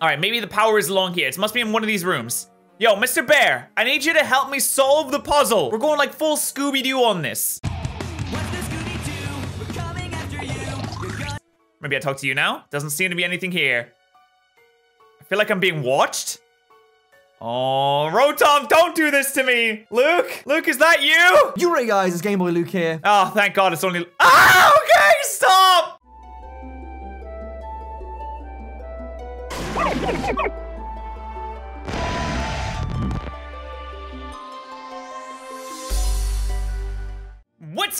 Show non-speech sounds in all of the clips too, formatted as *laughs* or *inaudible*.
All right, maybe the power is along here. It must be in one of these rooms. Yo, Mr. Bear, I need you to help me solve the puzzle. We're going like full Scooby-Doo on this. Maybe I talk to you now? Doesn't seem to be anything here. I feel like I'm being watched. Oh, Rotom, don't do this to me! Luke? Luke, is that you? You right, guys, it's Game Boy Luke here. Oh, thank God it's only- Ah, okay, stop! What's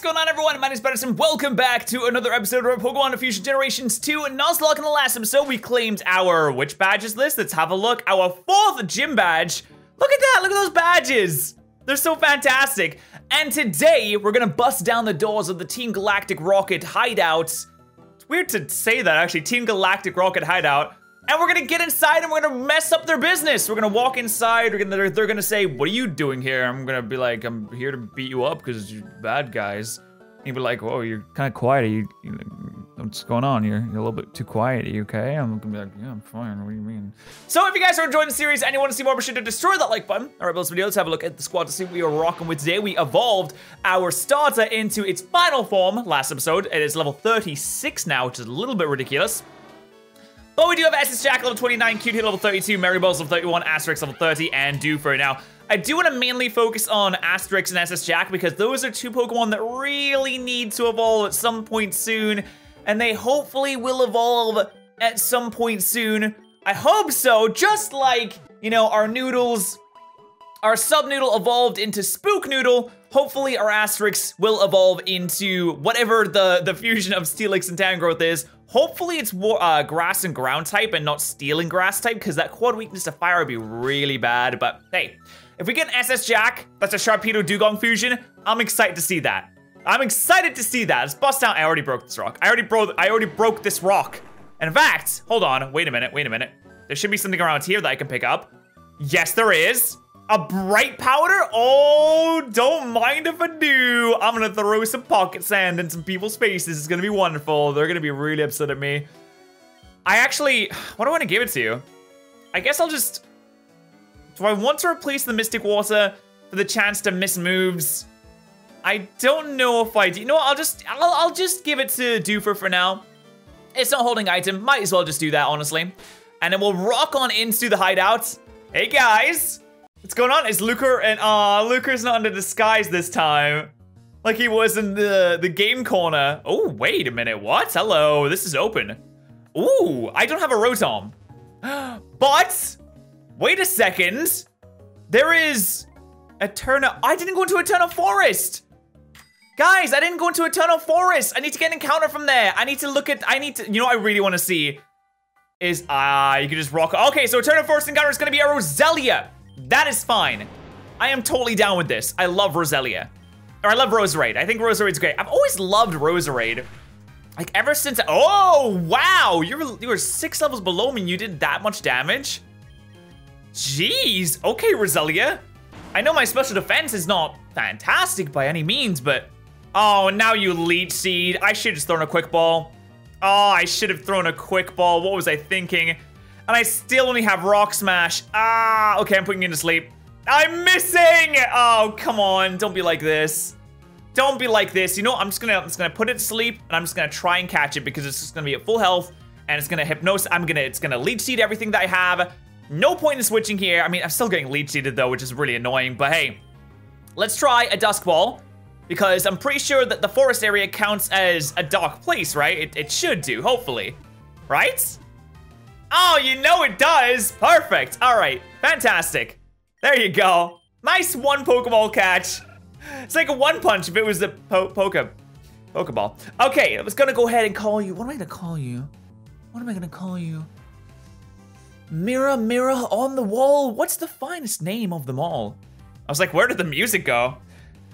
going on everyone? My name is Patterrz. Welcome back to another episode of Pokemon Fusion Generations 2 and Nuzlocke. In the last episode, we claimed our, which badges list? Let's have a look. Our fourth gym badge. Look at that, look at those badges. They're so fantastic. And today, we're gonna bust down the doors of the Team Galactic Rocket hideout. It's weird to say that actually, Team Galactic Rocket hideout. And we're gonna get inside and we're gonna mess up their business. We're gonna walk inside, gonna, they're, they're gonna say, what are you doing here? I'm gonna be like, I'm here to beat you up because you're bad guys. And you'll be like, whoa, you're kind of quiet. Are you, you, what's going on? You're, you're a little bit too quiet. Are you okay? I'm gonna be like, yeah, I'm fine. What do you mean? So if you guys are enjoying the series and you want to see more, be sure to destroy that like button. All right, this video, let's have a look at the squad to see what we are rocking with today. We evolved our starter into its final form last episode. It is level 36 now, which is a little bit ridiculous. But we do have SS Jack level 29, Cute level 32, Maribel's level 31, Asterix level 30, and Dewfur. Now, I do want to mainly focus on Asterix and SS Jack because those are two Pokemon that really need to evolve at some point soon, and they hopefully will evolve at some point soon. I hope so, just like, you know, our Noodles, our Subnoodle evolved into Spook Noodle. Hopefully our Asterix will evolve into whatever the, the fusion of Steelix and Tangrowth is. Hopefully it's uh, grass and ground type and not steel and grass type because that quad weakness to fire would be really bad. But hey, if we get an SS Jack, that's a Sharpedo Dewgong fusion, I'm excited to see that. I'm excited to see that. Let's bust out. I already broke this rock. I already broke. I already broke this rock. And in fact, hold on. Wait a minute. Wait a minute. There should be something around here that I can pick up. Yes, there is. A bright powder? Oh, don't mind if I do. I'm gonna throw some pocket sand in some people's faces. It's gonna be wonderful. They're gonna be really upset at me. I actually, *sighs* what do I want to give it to? You? I guess I'll just, do I want to replace the Mystic Water for the chance to miss moves? I don't know if I do. You know what, I'll just, I'll, I'll just give it to Dewfur for now. It's not holding item. Might as well just do that, honestly. And then we'll rock on into the hideout. Hey, guys. What's going on? Is Luker and ah, uh, Luker's not under disguise this time. Like he was in the, the game corner. Oh, wait a minute. What? Hello, this is open. Ooh, I don't have a Rotom. *gasps* But, wait a second. There is Eterna. I didn't go into Eternal Forest. Guys, I didn't go into Eternal Forest. I need to get an encounter from there. I need to look at, I need to, you know I really want to see? Is, ah, uh, you can just rock. Okay, so Eternal Forest encounter is going to be a Roselia. That is fine. I am totally down with this. I love Roselia. Or I love Roserade. I think Roserade's great. I've always loved Roserade. Like ever since, oh, wow. You were, you were six levels below me and you did that much damage? Jeez, okay, Roselia. I know my special defense is not fantastic by any means, but oh, now you leech seed. I should have just thrown a quick ball. Oh, I should have thrown a quick ball. What was I thinking? And I still only have Rock Smash. Ah, okay, I'm putting you to sleep. I'm missing! Oh, come on, don't be like this. Don't be like this. You know, I'm just gonna, I'm just gonna put it to sleep, and I'm just gonna try and catch it because it's just gonna be at full health, and it's gonna hypnosis. I'm gonna, it's gonna leech seed everything that I have. No point in switching here. I mean, I'm still getting leech seeded though, which is really annoying. But hey, let's try a Dusk Ball because I'm pretty sure that the forest area counts as a dark place, right? It, it should do, hopefully, right? Oh, you know it does. Perfect. All right, fantastic. There you go. Nice one Pokeball catch. It's like a one punch if it was the po Poke Pokeball. Okay, I was gonna go ahead and call you. What am I gonna call you? What am I gonna call you? Mirror, mirror on the wall. What's the finest name of them all? I was like, where did the music go?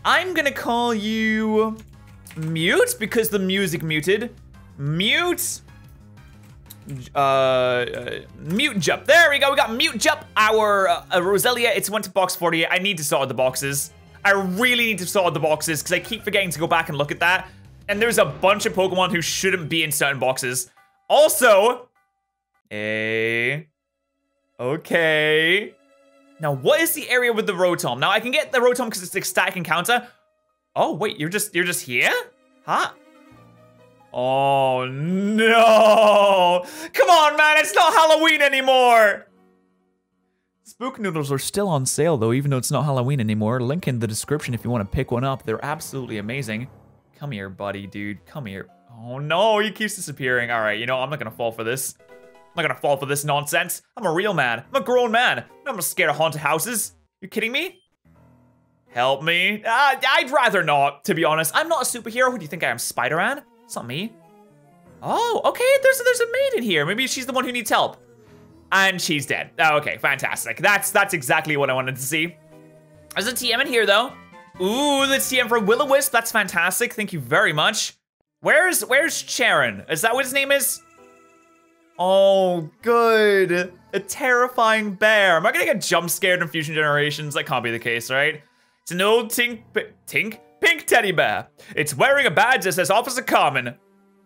I'm gonna call you Mute because the music muted. Mute. Uh, uh, mute jump. There we go. We got mute jump. Our uh, Roselia. It's went to box 48. I need to sort the boxes. I really need to sort the boxes because I keep forgetting to go back and look at that. And there's a bunch of Pokemon who shouldn't be in certain boxes. Also, a Okay. Now, what is the area with the Rotom? Now, I can get the Rotom because it's a static encounter. Oh, wait, you're just, you're just here? Huh? Oh, no. Come on, man, it's not Halloween anymore. Spook noodles are still on sale, though, even though it's not Halloween anymore. Link in the description if you want to pick one up. They're absolutely amazing. Come here, buddy, dude. Come here. Oh, no, he keeps disappearing. All right, you know, I'm not going to fall for this. I'm not gonna fall for this nonsense. I'm a real man. I'm a grown man. I'm not scared of haunted houses. You kidding me? Help me. Uh, I'd rather not, to be honest. I'm not a superhero. Who do you think I am, Spider-Man? It's not me. Oh, okay, there's, there's a maid in here. Maybe she's the one who needs help. And she's dead. Oh, okay, fantastic. That's that's exactly what I wanted to see. There's a TM in here, though. Ooh, the TM for Will-O-Wisp. That's fantastic. Thank you very much. Where's where's Cheren? Is that what his name is? Oh, good. A terrifying bear. Am I gonna get jump scared in Fusion Generations? That can't be the case, right? It's an old tink, tink? Pink teddy bear. It's wearing a badge that says Officer Carmen.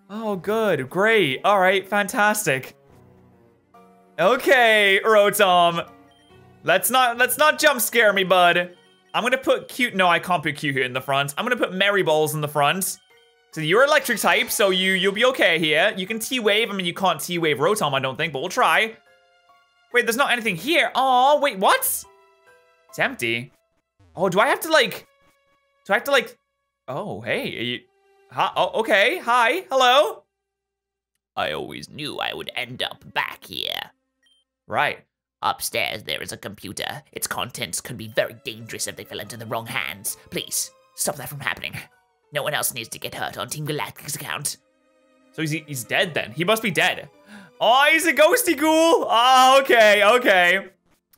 Oh, good. Great. All right, fantastic. Okay, Rotom. Let's not let's not jump scare me, bud. I'm gonna put cute. No, I can't put cute here in the front. I'm gonna put Merry Balls in the front. So you're electric type, so you, you'll be okay here. You can T-Wave. I mean, you can't T-Wave Rotom, I don't think, but we'll try. Wait, there's not anything here. Oh, wait, what? It's empty. Oh, do I have to, like... Do I have to, like... Oh, hey. You... Hi, oh, okay. Hi. Hello. I always knew I would end up back here. Right. Upstairs, there is a computer. Its contents could be very dangerous if they fell into the wrong hands. Please, stop that from happening. No one else needs to get hurt on Team Galactic's account. So he's, he's dead then. He must be dead. Oh, he's a ghosty ghoul. Oh, okay, okay.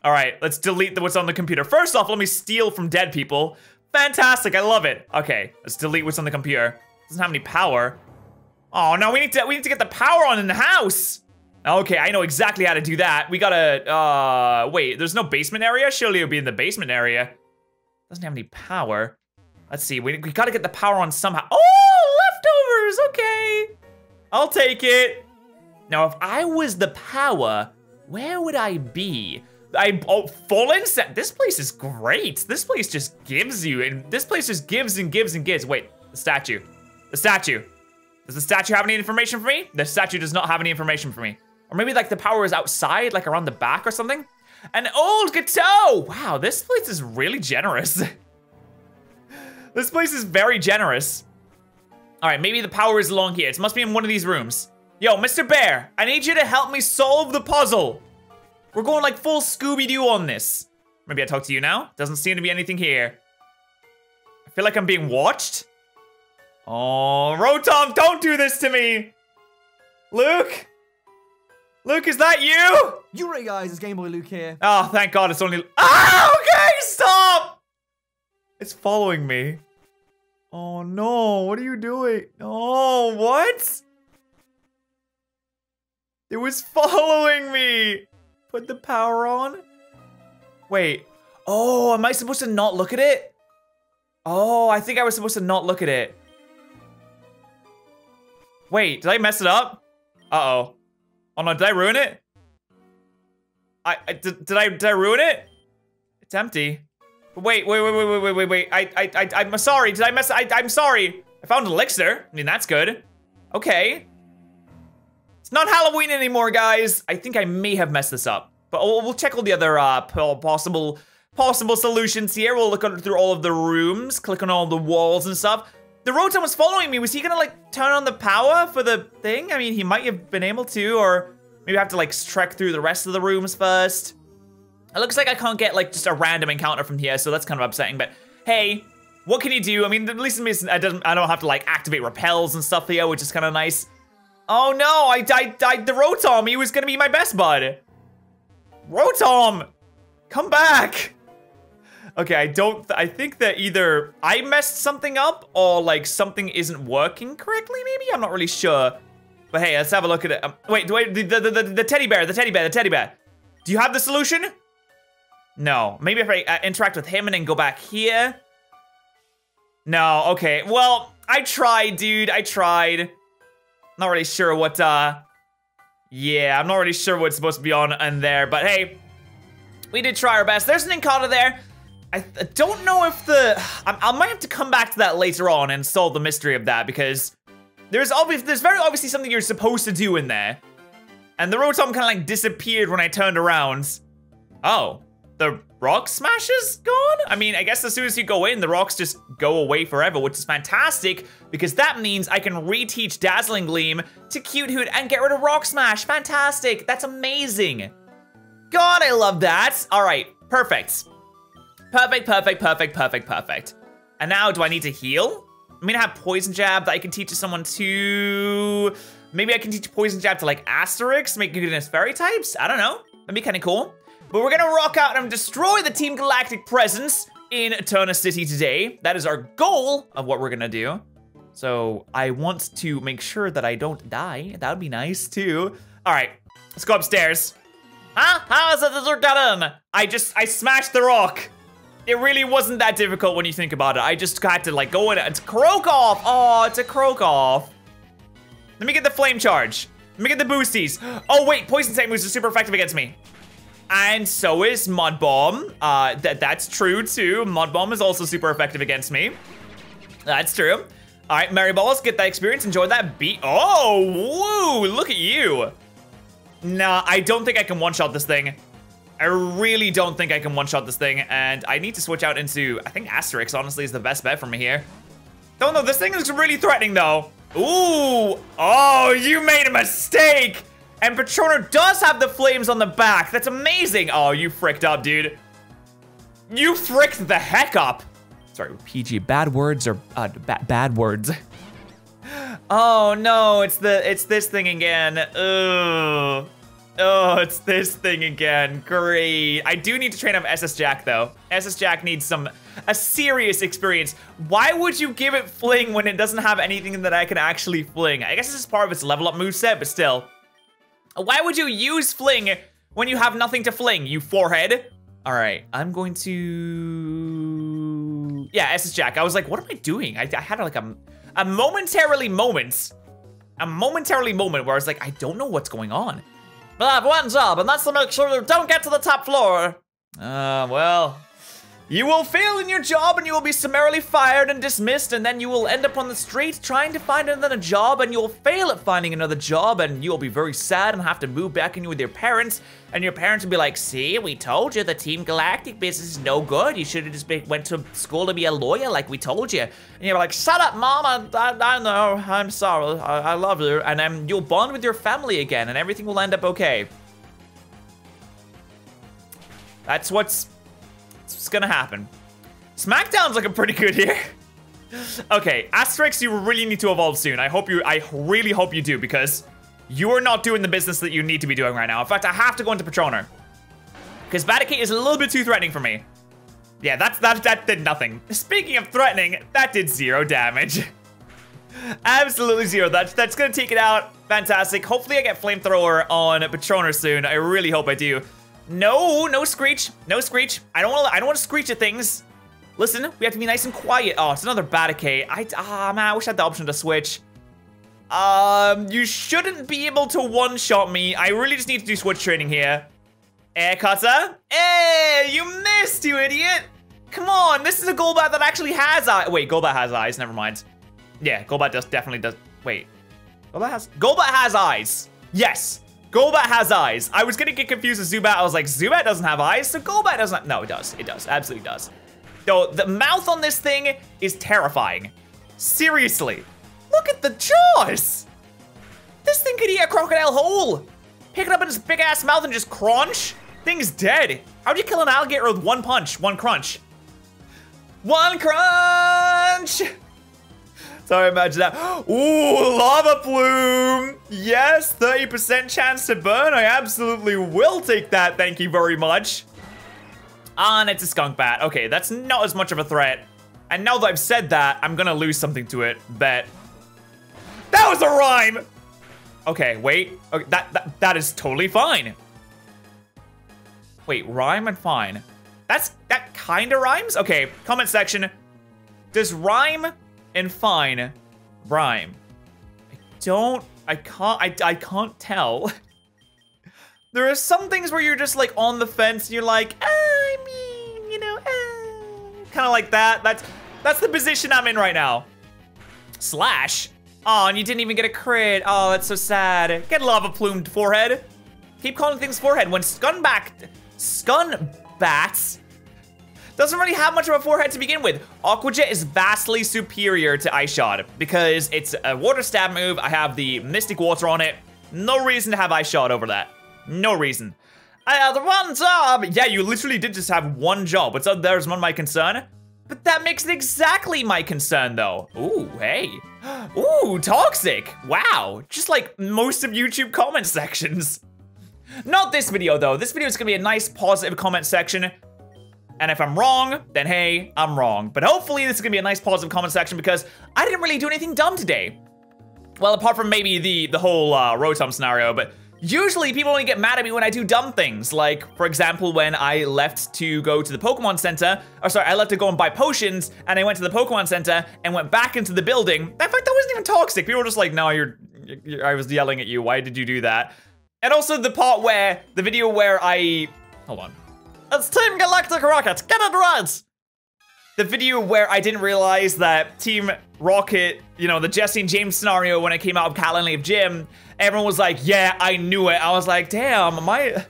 All right, let's delete the, what's on the computer. First off, let me steal from dead people. Fantastic, I love it. Okay, let's delete what's on the computer. Doesn't have any power. Oh no, we need to we need to get the power on in the house. Okay, I know exactly how to do that. We gotta, uh, wait, there's no basement area? Surely it'll be in the basement area. Doesn't have any power. Let's see, we, we gotta get the power on somehow. Oh, leftovers, okay. I'll take it. Now, if I was the power, where would I be? I, oh, full incense. This place is great. This place just gives you, and this place just gives and gives and gives. Wait, the statue. The statue. Does the statue have any information for me? The statue does not have any information for me. Or maybe like the power is outside, like around the back or something? An old guitar! Wow, this place is really generous. *laughs* This place is very generous. All right, maybe the power is along here. It must be in one of these rooms. Yo, Mr. Bear, I need you to help me solve the puzzle. We're going like full Scooby-Doo on this. Maybe I talk to you now? Doesn't seem to be anything here. I feel like I'm being watched. Oh, Rotom, don't do this to me. Luke? Luke, is that you? You're right, guys, it's Game Boy Luke here. Oh, thank God it's only... Ah, okay, stop! It's following me. Oh no, what are you doing? Oh, what? It was following me. Put the power on. Wait. Oh, am I supposed to not look at it? Oh, I think I was supposed to not look at it. Wait, did I mess it up? Uh-oh. Oh no, did I ruin it? I, I did, did I did I ruin it? It's empty. Wait, wait, wait, wait, wait, wait, wait, wait. I, I, I, I'm sorry. Did I mess? I, I'm sorry. I found elixir. I mean, that's good. Okay. Not Halloween anymore, guys. I think I may have messed this up, but we'll, check all the other uh, possible possible solutions here. We'll look through all of the rooms, click on all the walls and stuff. The Rotom was following me. Was he gonna like turn on the power for the thing? I mean, he might have been able to, or maybe I have to like trek through the rest of the rooms first. It looks like I can't get like just a random encounter from here, so that's kind of upsetting, but hey, what can you do? I mean, at least I don't, I don't have to like activate repels and stuff here, which is kind of nice. Oh no, I died, died the Rotom. He was gonna be my best bud. Rotom, come back. Okay, I don't, I think that either I messed something up or like something isn't working correctly, maybe? I'm not really sure. But hey, let's have a look at it. Um, wait, wait, the, the, the, the teddy bear, the teddy bear, the teddy bear. Do you have the solution? No. Maybe if I uh, interact with him and then go back here. No, okay. Well, I tried, dude. I tried. Not really sure what, uh... Yeah, I'm not really sure what's supposed to be on in there. But hey, We did try our best. There's an Incada there. I, I don't know if the... I, I might have to come back to that later on and solve the mystery of that because there's obvious, there's very obviously something you're supposed to do in there. And the Rotom kind of like disappeared when I turned around. Oh, the rock smash is gone? I mean, I guess as soon as you go in, the rocks just go away forever, which is fantastic because that means I can reteach Dazzling Gleam to Cute Hoot and get rid of Rock Smash. Fantastic, that's amazing. God, I love that. All right, perfect. Perfect, perfect, perfect, perfect, perfect. And now, do I need to heal? I mean, I have Poison Jab that I can teach to someone to... Maybe I can teach Poison Jab to like Asterix, make goodness fairy types? I don't know. That'd be kind of cool. But we're gonna rock out and destroy the Team Galactic presence in Eterna City today. That is our goal of what we're gonna do. So I want to make sure that I don't die. That would be nice too. All right, let's go upstairs. Huh? How is that done? I just, I smashed the rock. It really wasn't that difficult when you think about it. I just had to like go in. It's Krokoff. Oh, it's a Krokoff. Let me get the flame charge. Let me get the boosties. Oh wait, poison type moves are super effective against me. And so is Mud Bomb. Uh, that that's true too. Mud Bomb is also super effective against me. That's true. All right, Mary Balls, get that experience. Enjoy that beat. Oh, woo! Look at you. Nah, I don't think I can one-shot this thing. I really don't think I can one-shot this thing, and I need to switch out into, I think Asterix, honestly, is the best bet for me here. Don't know, this thing is really threatening, though. Ooh, oh, you made a mistake! And Patroner does have the flames on the back. That's amazing. Oh, you fricked up, dude. You fricked the heck up. Sorry, PG, bad words or uh, ba bad words. *laughs* oh no, it's the it's this thing again. Ugh. Oh, it's this thing again. Great. I do need to train up SS Jack though. SS Jack needs some a serious experience. Why would you give it fling when it doesn't have anything that I can actually fling? I guess this is part of its level up moveset, but still. Why would you use fling when you have nothing to fling, you forehead? All right, I'm going to... Yeah, SS Jack. I was like, what am I doing? I, I had like a, a momentarily moment, a momentarily moment where I was like, I don't know what's going on. But I have one job, and that's to make sure you don't get to the top floor. Uh, well, you will fail in your job and you will be summarily fired and dismissed and then you will end up on the street trying to find another job and you'll fail at finding another job and you'll be very sad and have to move back in with your parents and your parents will be like, see, we told you the Team Galactic business is no good. You should have just went to school to be a lawyer like we told you. And you're like, shut up, mom, I, I, I know, I'm sorry, I, I love you. And then you'll bond with your family again and everything will end up okay. That's what's what's gonna happen. SmackDown's looking pretty good here. okay, Asterix, you really need to evolve soon. I hope you, I really hope you do because you are not doing the business that you need to be doing right now. In fact, I have to go into Patroner because Baticate is a little bit too threatening for me. Yeah, that's that that did nothing. Speaking of threatening, that did zero damage. *laughs* Absolutely zero. That's that's gonna take it out. Fantastic. Hopefully I get flamethrower on Patroner soon. I really hope I do. No, no screech, no screech. I don't want to. I don't want to screech at things. Listen, we have to be nice and quiet. Oh, it's another Baticate. I ah man, I wish I had the option to switch. Um, you shouldn't be able to one-shot me. I really just need to do switch training here. Air cutter. Hey, you missed, you idiot. Come on, this is a Golbat that actually has eyes. Wait, Golbat has eyes. Never mind. Yeah, Golbat does definitely does. Wait, Golbat has Golbat has eyes. Yes, Golbat has eyes. I was gonna get confused with Zubat. I was like, Zubat doesn't have eyes, so Golbat doesn't. No, it does. It does. Absolutely does. Though the mouth on this thing is terrifying. Seriously, look at the jaws. This thing could eat a crocodile whole. Pick it up in its big ass mouth and just crunch. Thing's dead. How'd you kill an alligator with one punch, one crunch? One crunch! Sorry, imagine that. Ooh, lava plume. Yes, 30% chance to burn. I absolutely will take that. Thank you very much. Ah, and it's a skunk bat. Okay, that's not as much of a threat. And now that I've said that, I'm gonna lose something to it. Bet. That was a rhyme. Okay, wait. Okay, that, that, that is totally fine. Wait, rhyme and fine. That's, that kinda rhymes? Okay, comment section. Does rhyme and fine rhyme. I don't, I can't, I, I can't tell. *laughs* There are some things where you're just like on the fence and you're like, ah, I mean, you know, uh, kind of like that. That's that's the position I'm in right now. Slash. Oh, and you didn't even get a crit. Oh, that's so sad. Get lava plumed forehead. Keep calling things forehead. When Scunback, Scunbats doesn't really have much of a forehead to begin with. Aqua Jet is vastly superior to Ice Shard because it's a water stab move. I have the Mystic Water on it. No reason to have Ice Shard over that. No reason. I had one job. Yeah, you literally did just have one job. but up? There's one my concern. But that makes it exactly my concern, though. Ooh, hey. *gasps* Ooh, toxic. Wow. Just like most of YouTube comment sections. *laughs* Not this video, though. This video is going to be a nice, positive comment section. And if I'm wrong, then hey, I'm wrong. But hopefully this is to be a nice, positive comment section because I didn't really do anything dumb today. Well, apart from maybe the, the whole uh, Rotom scenario, but Usually people only get mad at me when I do dumb things, like, for example, when I left to go to the Pokemon Center, or sorry, I left to go and buy potions, and I went to the Pokemon Center and went back into the building. In fact, that wasn't even toxic. People were just like, no, you're, you're I was yelling at you. Why did you do that? And also the part where, the video where I, hold on. It's Team Galactic Rocket, get it right! The video where I didn't realize that Team Rocket, you know, the Jessie and James scenario when it came out of Cal and Leaf Gym, everyone was like, yeah, I knew it. I was like, damn, my...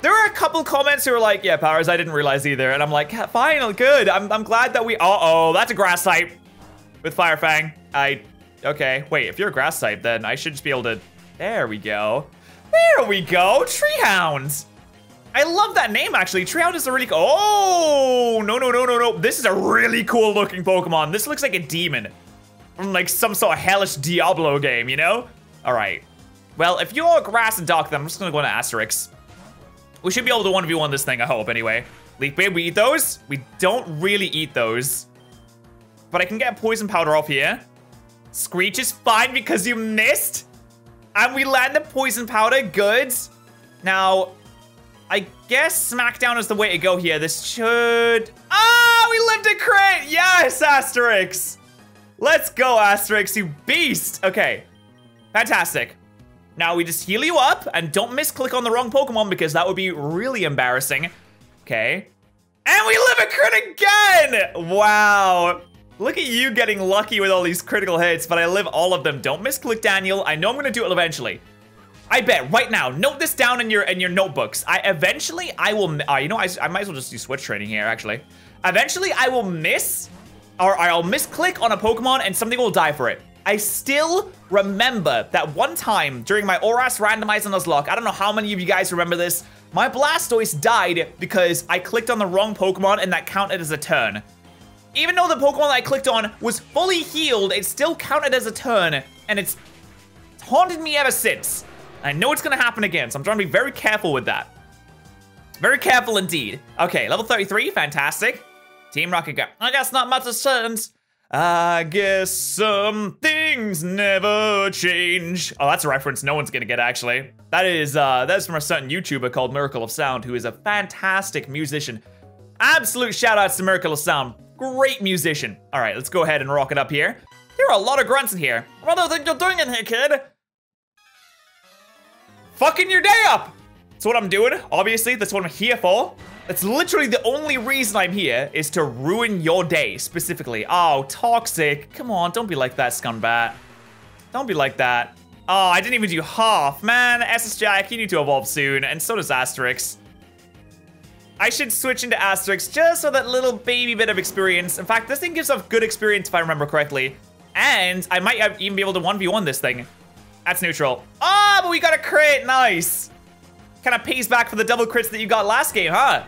There were a couple comments who were like, yeah, Powers, I didn't realize either. And I'm like, fine, good. I'm, I'm glad that we... Uh-oh, that's a grass type with Fire Fang. I... Okay, wait, if you're a grass type, then I should just be able to... There we go. There we go, Treehounds. I love that name, actually. Treehound is a really... Cool... Oh, no, no, no, no, no. This is a really cool looking Pokemon. This looks like a demon from like some sort of hellish Diablo game, you know? All right. Well, if you're a grass and dark, then I'm just gonna go into Asterix. We should be able to 1v1 this thing, I hope, anyway. Leaf Babe, we eat those? We don't really eat those. But I can get poison powder off here. Screech is fine because you missed. And we land the poison powder, good. Now, I guess Smackdown is the way to go here. This should... Ah, we lived a crit! Yes, Asterix! Let's go, Asterix, you beast! Okay, fantastic. Now we just heal you up and don't misclick on the wrong Pokemon because that would be really embarrassing. Okay. And we live a crit again! Wow. Look at you getting lucky with all these critical hits, but I live all of them. Don't misclick, Daniel. I know I'm gonna do it eventually. I bet right now, note this down in your in your notebooks. I eventually I will. Uh, you know, I, I might as well just do switch training here. Actually, eventually I will miss, or I'll misclick on a Pokemon and something will die for it. I still remember that one time during my ORAS randomized Nuzlocke. I don't know how many of you guys remember this. My Blastoise died because I clicked on the wrong Pokemon and that counted as a turn. Even though the Pokemon I clicked on was fully healed, it still counted as a turn, and it's haunted me ever since. I know it's gonna happen again, so I'm trying to be very careful with that. Very careful indeed. Okay, level 33, fantastic. Team Rocket go. I guess not much has changed. I guess some things never change. Oh, that's a reference no one's gonna get, actually. That is, uh, that is from a certain YouTuber called Miracle of Sound, who is a fantastic musician. Absolute shout outs to Miracle of Sound. Great musician. All right, let's go ahead and rock it up here. There are a lot of grunts in here. What do you think you're doing in here, kid? Fucking your day up. That's what I'm doing, obviously. That's what I'm here for. That's literally the only reason I'm here is to ruin your day, specifically. Oh, toxic. Come on, don't be like that, Scumbat. Don't be like that. Oh, I didn't even do half. Man, SS Jack, you need to evolve soon, and so does Asterix. I should switch into Asterix just for that little baby bit of experience. In fact, this thing gives off good experience if I remember correctly. And I might even be able to 1v1 this thing. That's neutral. Ah, oh, but we got a crit. Nice. Kind of pays back for the double crits that you got last game, huh?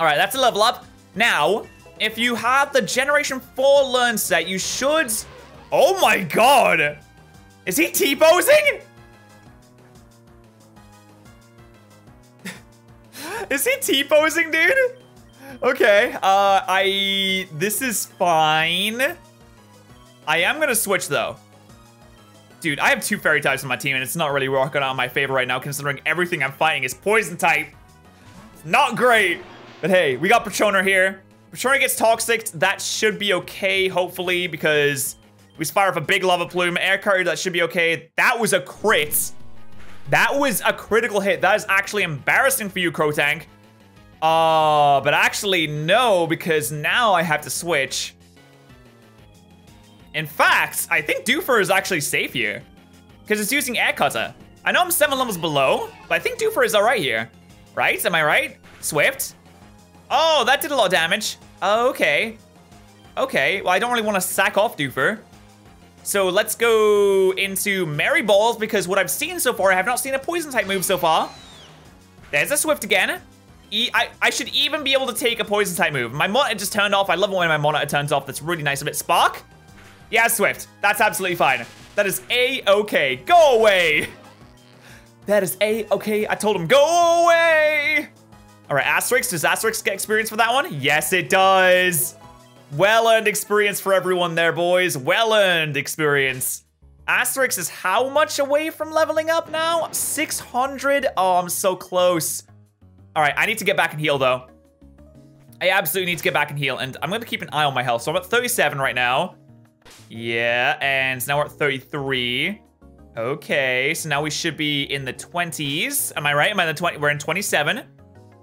All right, that's a level up. Now, if you have the Generation 4 Learn set, you should... Oh my god! Is he T-posing? *laughs* is he T-posing, dude? Okay, uh, I... This is fine. I am gonna switch, though. Dude, I have two fairy types on my team, and it's not really working out in my favor right now, considering everything I'm fighting is poison type. Not great. But hey, we got Patroner here. Patroner gets Toxic. That should be okay, hopefully, because we fire up a big Lava Plume. Air Cutter, that should be okay. That was a crit. That was a critical hit. That is actually embarrassing for you, Crotank. Uh, but actually, no, because now I have to switch. In fact, I think Doofer is actually safe here. Because it's using Air Cutter. I know I'm seven levels below, but I think Doofer is alright here. Right? Am I right? Swift? Oh, that did a lot of damage. Okay. Okay, well, I don't really want to sack off Doofer. So let's go into Merry Balls because what I've seen so far, I have not seen a poison type move so far. There's a Swift again. E I, I should even be able to take a poison type move. My monitor just turned off. I love when my monitor turns off. That's really nice of it. Spark? Yeah, Swift. That's absolutely fine. That is A-okay. Go away. That is A-okay. I told him, go away. All right, Asterix. Does Asterix get experience for that one? Yes, it does. Well-earned experience for everyone there, boys. Well-earned experience. Asterix is how much away from leveling up now? 600? Oh, I'm so close. All right, I need to get back and heal, though. I absolutely need to get back and heal, and I'm going to keep an eye on my health. So I'm at 37 right now. Yeah, and now we're at 33. Okay, so now we should be in the 20s. Am I right? Am I in the 20? We're in 27.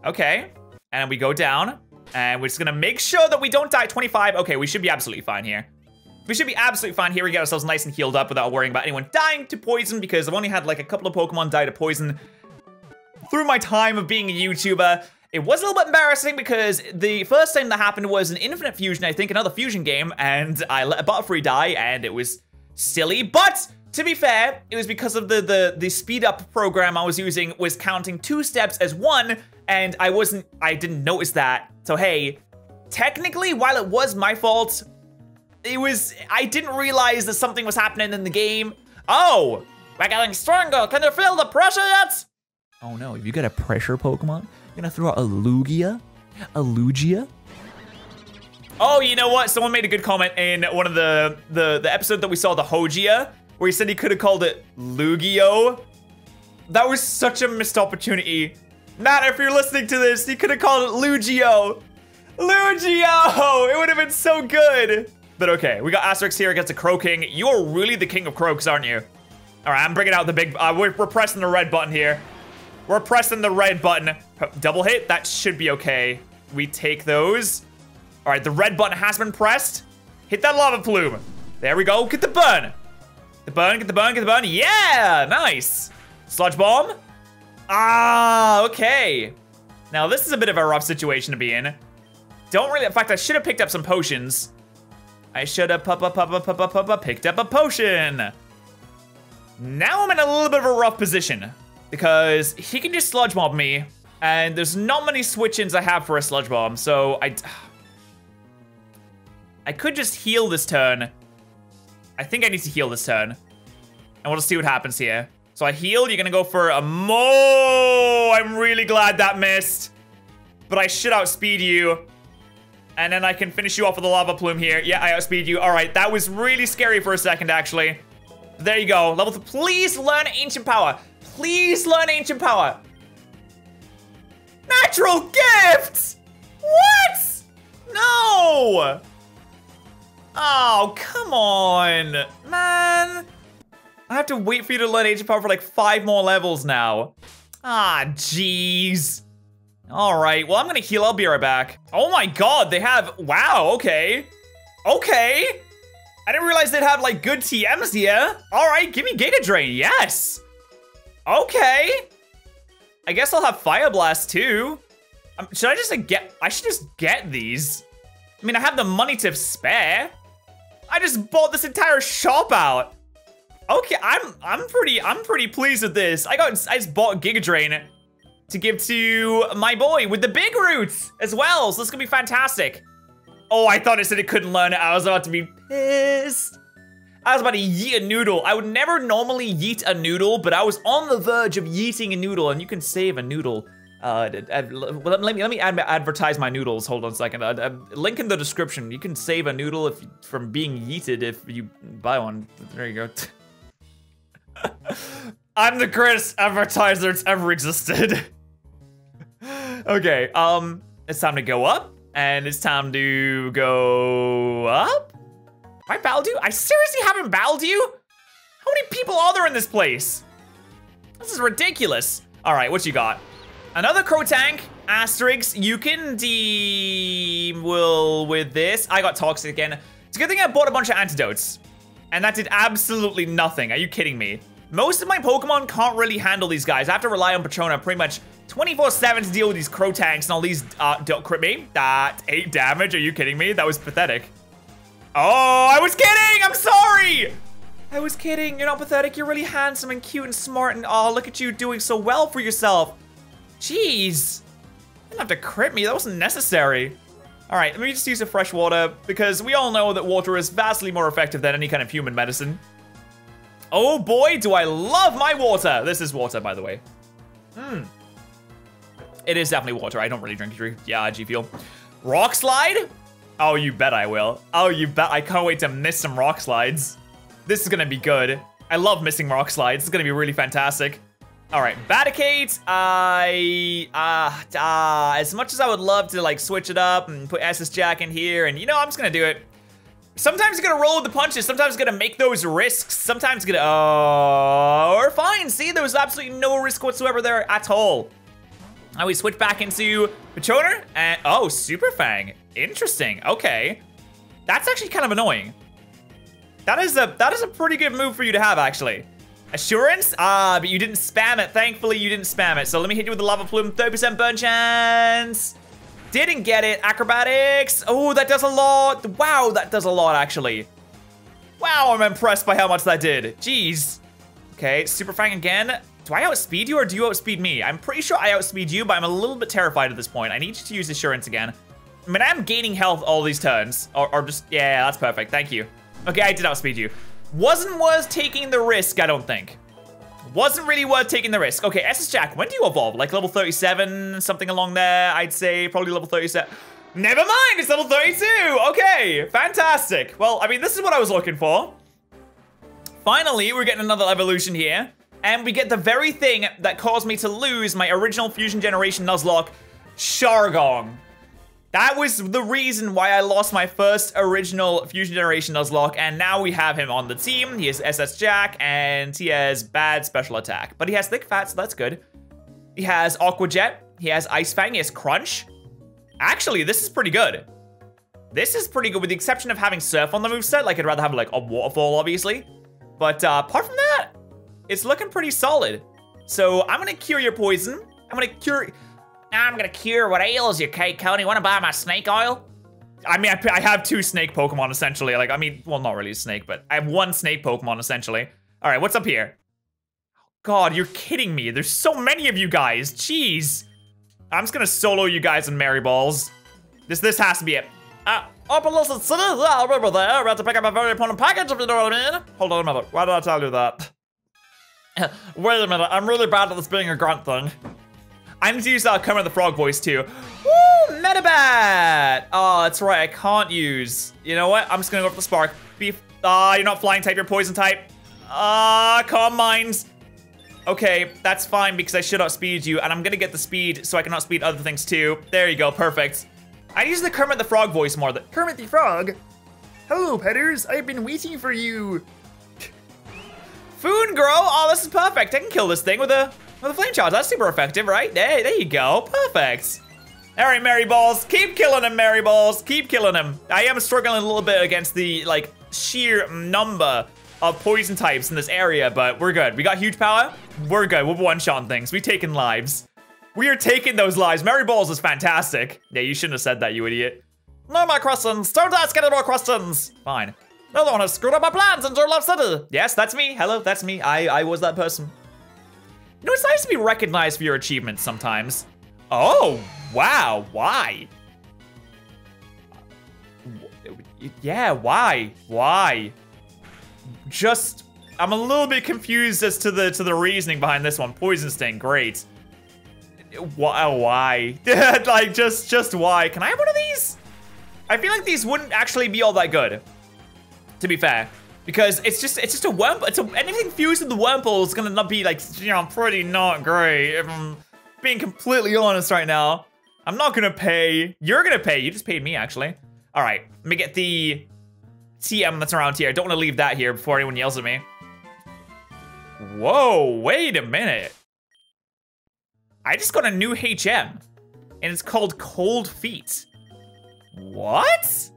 Okay, and we go down. And we're just gonna make sure that we don't die 25. Okay, we should be absolutely fine here. We should be absolutely fine here. We get ourselves nice and healed up without worrying about anyone dying to poison because I've only had like a couple of Pokemon die to poison through my time of being a YouTuber. It was a little bit embarrassing because the first time that happened was an Infinite Fusion, I think, another fusion game, and I let a Butterfree die, and it was silly, but to be fair, it was because of the, the, the speed up program I was using was counting two steps as one, and I wasn't, I didn't notice that. So hey, technically, while it was my fault, it was, I didn't realize that something was happening in the game. Oh, we're getting stronger. Can you feel the pressure yet? Oh no, if you got a pressure Pokemon, gonna throw out a Lugia? A Lugia? Oh, you know what? Someone made a good comment in one of the, the, the episode that we saw, the Hogia, where he said he could have called it Lugio. That was such a missed opportunity. Matt, if you're listening to this, you could have called it Lugio. Lugio! It would have been so good. But okay, we got Asterix here against a Croaking. You're really the king of croaks, aren't you? All right, I'm bringing out the big, uh, we're, we're pressing the red button here. We're pressing the red button. Double hit, that should be okay. We take those. All right, the red button has been pressed. Hit that lava plume. There we go, get the burn. The burn, get the burn, get the burn. Yeah, nice. Sludge bomb. Ah, okay. Now this is a bit of a rough situation to be in. Don't really, in fact, I should have picked up some potions. I should have picked up a potion. Now I'm in a little bit of a rough position because he can just sludge bomb me and there's not many switch-ins I have for a sludge bomb, so I... I could just heal this turn. I think I need to heal this turn. And we'll just see what happens here. So I heal, you're gonna go for a mo. I'm really glad that missed. But I should outspeed you. And then I can finish you off with a lava plume here. Yeah, I outspeed you. All right, that was really scary for a second, actually. There you go. Level two. Please learn Ancient Power. Please learn Ancient Power. Natural Gifts! What? No! Oh, come on. Man. I have to wait for you to learn Ancient Power for like five more levels now. Ah, jeez. All right, well, I'm gonna heal. I'll be right back. Oh my god, they have, wow, okay. Okay. I didn't realize they'd have like good TMs here. All right, give me Giga Drain, yes. Okay. I guess I'll have Fire Blast too. Um, should I just get, I should just get these. I mean, I have the money to spare. I just bought this entire shop out. Okay, I'm I'm pretty I'm pretty pleased with this. I got I just bought Giga Drain to give to my boy with the big roots as well. So this is gonna be fantastic. Oh, I thought it said it couldn't learn it. I was about to be pissed. I was about to yeet a noodle. I would never normally yeet a noodle, but I was on the verge of yeeting a noodle, and you can save a noodle. Uh, let me let me ad advertise my noodles. Hold on a second. Uh, uh, link in the description. You can save a noodle if from being yeeted if you buy one. There you go. *laughs* I'm the greatest advertiser that's ever existed. *laughs* okay, um, it's time to go up, and it's time to go up. I battled you? I seriously haven't battled you? How many people are there in this place? This is ridiculous. All right, what you got? Another Crow Tank, Asterix. You can deal with this. I got Toxic again. It's a good thing I bought a bunch of antidotes. And that did absolutely nothing. Are you kidding me? Most of my Pokemon can't really handle these guys. I have to rely on Petrona pretty much 24-7 to deal with these Crow Tanks and all these, uh, don't crit me. That, 8 damage, are you kidding me? That was pathetic. Oh, I was kidding! I'm sorry! I was kidding. You're not pathetic. You're really handsome and cute and smart and oh, look at you doing so well for yourself. Jeez. You didn't have to crit me. That wasn't necessary. All right, let me just use a fresh water because we all know that water is vastly more effective than any kind of human medicine. Oh boy, do I love my water. This is water, by the way. Hmm. It is definitely water. I don't really drink it. Yeah, G Fuel. Rock slide? Oh, you bet I will. Oh, you bet. I can't wait to miss some rock slides. This is gonna be good. I love missing rock slides. It's gonna be really fantastic. All right, Baticate, I, uh, uh, as much as I would love to like switch it up and put SS Jack in here, and you know, I'm just gonna do it. Sometimes gonna roll with the punches, sometimes gonna make those risks, sometimes gonna, oh, we're fine. See, there was absolutely no risk whatsoever there at all. Now we switch back into Patroner, and, oh, Super Fang. Interesting, okay. That's actually kind of annoying. That is a, that is a pretty good move for you to have, actually. Assurance? Ah, but you didn't spam it. Thankfully, you didn't spam it. So let me hit you with the Lava Plume. 30% burn chance. Didn't get it. Acrobatics. Oh, that does a lot. Wow, that does a lot, actually. Wow, I'm impressed by how much that did. Jeez. Okay, Super Fang again. Do I outspeed you or do you outspeed me? I'm pretty sure I outspeed you, but I'm a little bit terrified at this point. I need you to use Assurance again. I mean, I'm gaining health all these turns. Or, or just, yeah, that's perfect. Thank you. Okay, I did outspeed you. Wasn't worth taking the risk, I don't think. Wasn't really worth taking the risk. Okay, SS Jack, when do you evolve? Like level 37, something along there, I'd say. Probably level 37. Never mind, it's level 32. Okay, fantastic. Well, I mean, this is what I was looking for. Finally, we're getting another evolution here. And we get the very thing that caused me to lose my original Fusion Generation Nuzlocke, Shargong. That was the reason why I lost my first original Fusion Generation Nuzlocke, and now we have him on the team. He has SS Jack, and he has bad special attack. But he has Thick Fat, so that's good. He has Aqua Jet, he has Ice Fang, he has Crunch. Actually, this is pretty good. This is pretty good, with the exception of having Surf on the moveset. Like, I'd rather have, like, a Waterfall, obviously. But uh, apart from that, it's looking pretty solid. So I'm gonna cure your poison. I'm gonna cure... I'm gonna cure what ails you, Kate Coney. Wanna buy my snake oil? I mean, I, I, have two snake Pokemon, essentially. Like, I mean, well, not really a snake, but I have one snake Pokemon, essentially. All right, what's up here? God, you're kidding me. There's so many of you guys. Jeez. I'm just gonna solo you guys in Mary Balls. This this has to be it. Uh, Open Listen remember there. Had to pick up a very important package, if you know what I mean. Hold on a minute. Why did I tell you that? *laughs* Wait a minute. I'm really bad at this being a grunt thing. I need to use uh, Kermit the Frog voice too. Woo, Metabat! Oh, that's right, I can't use. You know what? I'm just gonna go for the Spark. Ah, uh, you're not flying type, you're poison type. Ah, uh, calm minds. Okay, that's fine because I should outspeed you, and I'm gonna get the speed so I can outspeed other things too. There you go, perfect. I use the Kermit the Frog voice more. Kermit the Frog. Hello, petters. I've been waiting for you. Foon Grow. Oh, this is perfect. I can kill this thing with a with a flame charge. That's super effective, right? There, there you go. Perfect. All right, Mary Balls. Keep killing him, Mary Balls. Keep killing him. I am struggling a little bit against the, like, sheer number of poison types in this area, but we're good. We got huge power. We're good. We're one-shotting things. We're taking lives. We are taking those lives. Mary Balls is fantastic. Yeah, you shouldn't have said that, you idiot. No more questions. Don't ask any more questions. Fine. No one has screwed up my plans in Love City. Yes, that's me. Hello, that's me. I, I was that person. You know, it's nice to be recognized for your achievements sometimes. Oh, wow, why? Yeah, why? Why? Just, I'm a little bit confused as to the to the reasoning behind this one. Poison Sting, great. Oh, why? Why? *laughs* like, just, just why? Can I have one of these? I feel like these wouldn't actually be all that good, to be fair because it's just it's just a worm. It's a, anything fused with the Wurmple is gonna not be like you know pretty not great. If I'm being completely honest right now, I'm not gonna pay. You're gonna pay. You just paid me actually. All right, let me get the TM that's around here. I don't want to leave that here before anyone yells at me. Whoa, wait a minute. I just got a new HM, and it's called Cold Feet. What?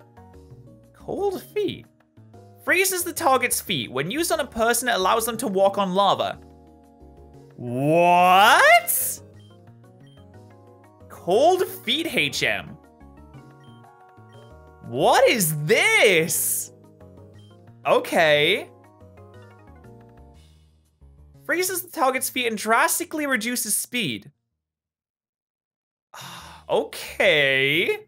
Cold Feet. Freezes the target's feet. When used on a person, it allows them to walk on lava. What? Cold Feet HM. What is this? Okay. Freezes the target's feet and drastically reduces speed. *sighs* Okay.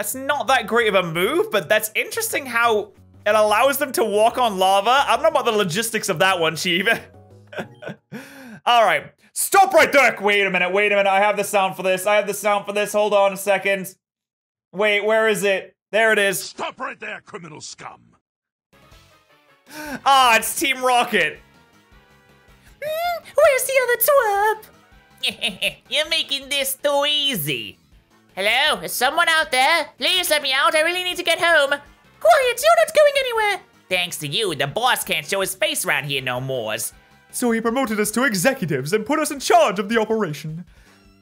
That's not that great of a move, but that's interesting how it allows them to walk on lava. I don't know about the logistics of that one, Chief. *laughs* All right, stop right there. Wait a minute, wait a minute. I have the sound for this. I have the sound for this. Hold on a second. Wait, where is it? There it is. Stop right there, criminal scum. Ah, it's Team Rocket. Mm, where's the other twerp? *laughs* You're making this too easy. Hello, is someone out there? Please let me out. I really need to get home. Quiet, you're not going anywhere. Thanks to you, the boss can't show his face around here no more. So he promoted us to executives and put us in charge of the operation.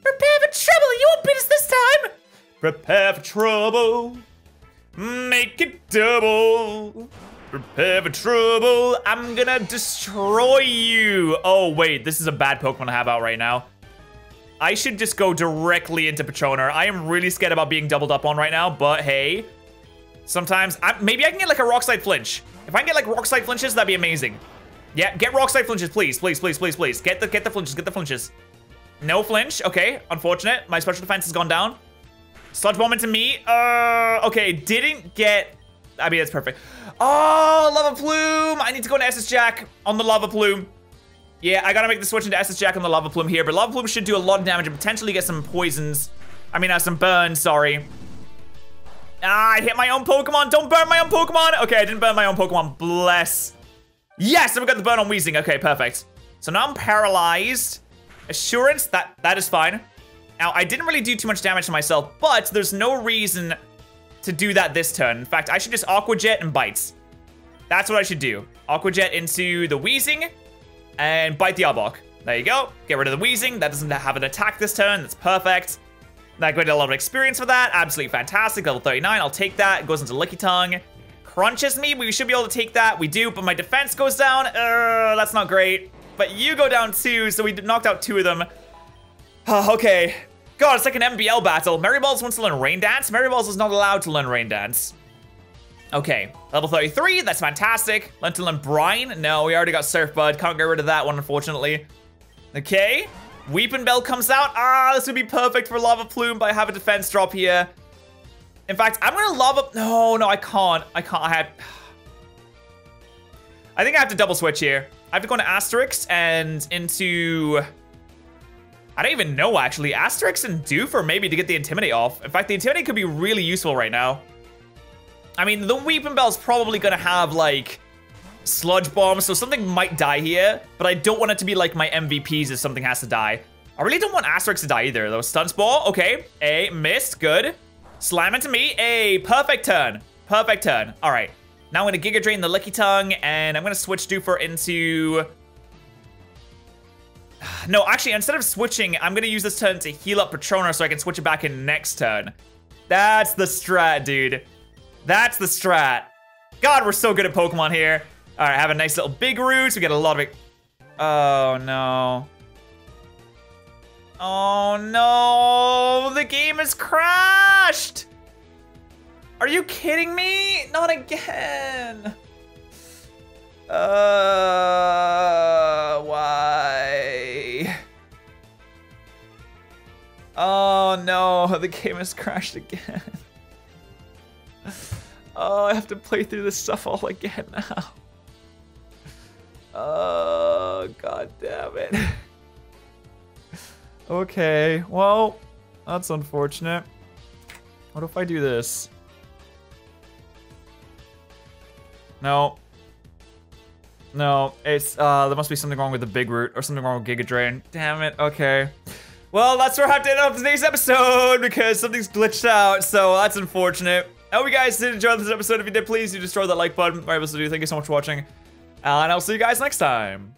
Prepare for trouble, you won't beat us this time. Prepare for trouble. Make it double. Prepare for trouble. I'm gonna destroy you. Oh, wait, this is a bad Pokemon to have out right now. I should just go directly into Patroner. I am really scared about being doubled up on right now, but hey. Sometimes, I, maybe I can get like a Rock Slide Flinch. If I can get like Rock Slide Flinches, that'd be amazing. Yeah, get Rock Slide Flinches, please, please, please, please, please. Get the, get the flinches, get the flinches. No flinch, okay, unfortunate. My special defense has gone down. Sludge Bomb into me, uh, okay, didn't get, I mean, that's perfect. Oh, Lava Plume, I need to go into SS Jack on the Lava Plume. Yeah, I gotta make the switch into SS Jack on the Lava Plume here, but Lava Plume should do a lot of damage and potentially get some poisons. I mean, uh, some burns, sorry. Ah, I hit my own Pokemon. Don't burn my own Pokemon. Okay, I didn't burn my own Pokemon. Bless. Yes, and we got the burn on Weezing. Okay, perfect. So now I'm paralyzed. Assurance, that that is fine. Now, I didn't really do too much damage to myself, but there's no reason to do that this turn. In fact, I should just Aqua Jet and Bites. That's what I should do. Aqua Jet into the Weezing and bite the Arbok. There you go. Get rid of the Weezing. That doesn't have an attack this turn. That's perfect. I got a lot of experience for that. Absolutely fantastic. Level 39. I'll take that. It goes into Licky Tongue. Crunches me. We should be able to take that. We do, but my defense goes down. Uh, that's not great. But you go down too, so we knocked out two of them. Uh, okay. God, it's like an MBL battle. Mary Balls wants to learn Rain Dance. Mary Balls is not allowed to learn Rain Dance. Okay, level 33, that's fantastic. Learn and Brine? No, we already got Surf Bud. Can't get rid of that one, unfortunately. Okay, Weepinbell comes out. Ah, this would be perfect for Lava Plume, but I have a defense drop here. In fact, I'm gonna Lava... No, no, I can't. I can't. I had... I think I have to double switch here. I have to go into Asterix and into... I don't even know, actually. Asterix and Doofer maybe to get the Intimidate off. In fact, the Intimidate could be really useful right now. I mean, the Weepinbell's probably gonna have, like, Sludge Bomb, so something might die here, but I don't want it to be, like, my MVPs if something has to die. I really don't want Asterix to die either, though. Stun Spore, okay. A, missed, good. Slam into me, a, perfect turn. Perfect turn, all right. Now I'm gonna Giga Drain the Tongue, and I'm gonna switch Doofer into... *sighs* No, actually, instead of switching, I'm gonna use this turn to heal up Patroner so I can switch it back in next turn. That's the strat, dude. That's the strat. God, we're so good at Pokemon here. All right, have a nice little big roots. We get a lot of it. Oh, no. Oh, no. The game has crashed. Are you kidding me? Not again. Uh, why? Oh, no. *laughs* The game has crashed again. Oh, I have to play through this stuff all again *laughs* now. Oh, god damn it. *laughs* okay, well, that's unfortunate. What if I do this? No. No, it's, uh, there must be something wrong with the big root or something wrong with Giga Drain. Damn it, okay. Well, that's where I have to end up today's episode because something's glitched out, so that's unfortunate. I hope you guys did enjoy this episode. If you did, please do destroy that like button. Alright, so do. Thank you so much for watching. And I'll see you guys next time.